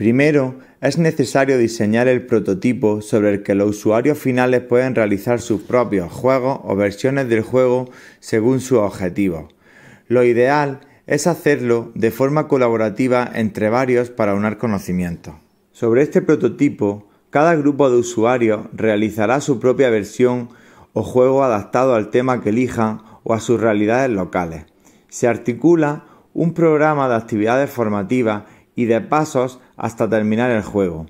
Primero, es necesario diseñar el prototipo sobre el que los usuarios finales pueden realizar sus propios juegos o versiones del juego según sus objetivos. Lo ideal es hacerlo de forma colaborativa entre varios para unar conocimientos. Sobre este prototipo, cada grupo de usuarios realizará su propia versión o juego adaptado al tema que elijan o a sus realidades locales. Se articula un programa de actividades formativas y de pasos hasta terminar el juego.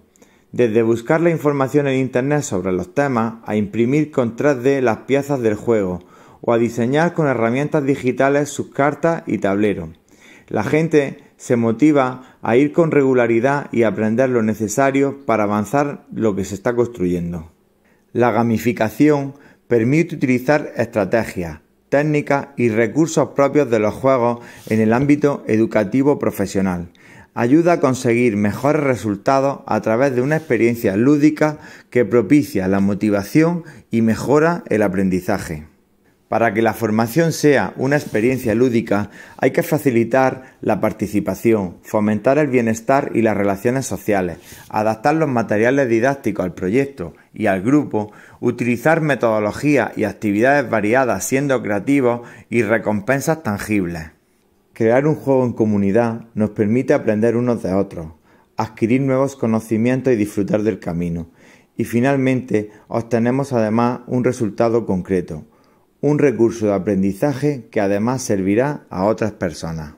Desde buscar la información en Internet sobre los temas, a imprimir con 3D las piezas del juego, o a diseñar con herramientas digitales sus cartas y tableros. La gente se motiva a ir con regularidad y aprender lo necesario para avanzar lo que se está construyendo. La gamificación permite utilizar estrategias, técnicas y recursos propios de los juegos en el ámbito educativo profesional ayuda a conseguir mejores resultados a través de una experiencia lúdica que propicia la motivación y mejora el aprendizaje. Para que la formación sea una experiencia lúdica hay que facilitar la participación, fomentar el bienestar y las relaciones sociales, adaptar los materiales didácticos al proyecto y al grupo, utilizar metodologías y actividades variadas siendo creativos y recompensas tangibles. Crear un juego en comunidad nos permite aprender unos de otros, adquirir nuevos conocimientos y disfrutar del camino. Y finalmente obtenemos además un resultado concreto, un recurso de aprendizaje que además servirá a otras personas.